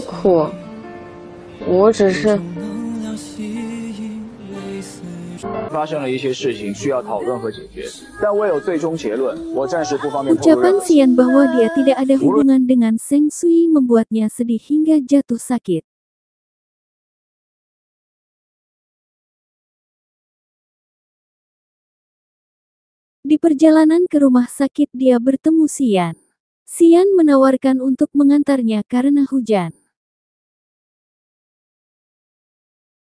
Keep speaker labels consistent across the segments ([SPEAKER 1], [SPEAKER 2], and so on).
[SPEAKER 1] 苦，我只是
[SPEAKER 2] 发生了一些事情需要讨论和解决，但未有最终结论，我暂时不方便透露
[SPEAKER 3] Ucapan
[SPEAKER 2] 任何。
[SPEAKER 3] Xian bahwa dia tidak ada hubungan dengan Seng Sui membuatnya sedih hingga jatuh sakit. Di perjalanan ke rumah sakit dia bertemu Xian. Xian menawarkan untuk mengantarnya karena hujan.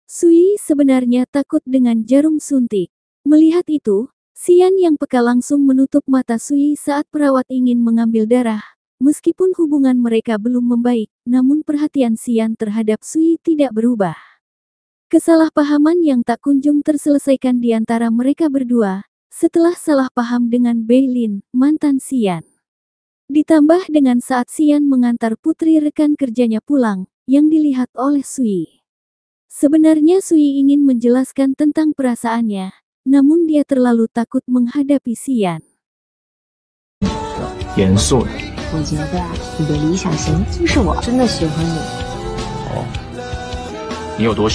[SPEAKER 3] Sui sebenarnya takut dengan jarum suntik. Melihat itu, Xian yang peka langsung menutup mata Sui saat perawat ingin mengambil darah. Meskipun hubungan mereka belum membaik, namun perhatian Xian terhadap Sui tidak berubah. Kesalahpahaman yang tak kunjung terselesaikan di antara mereka berdua, setelah salah paham dengan Beilin, mantan Xian. Ditambah dengan saat Xian mengantar putri rekan kerjanya pulang, yang dilihat oleh Sui. Sebenarnya Sui ingin menjelaskan tentang perasaannya, namun dia terlalu takut menghadapi Xian.
[SPEAKER 4] 严肃的。
[SPEAKER 5] 我觉得你的理想型就是我，真的喜欢你。
[SPEAKER 4] 你有多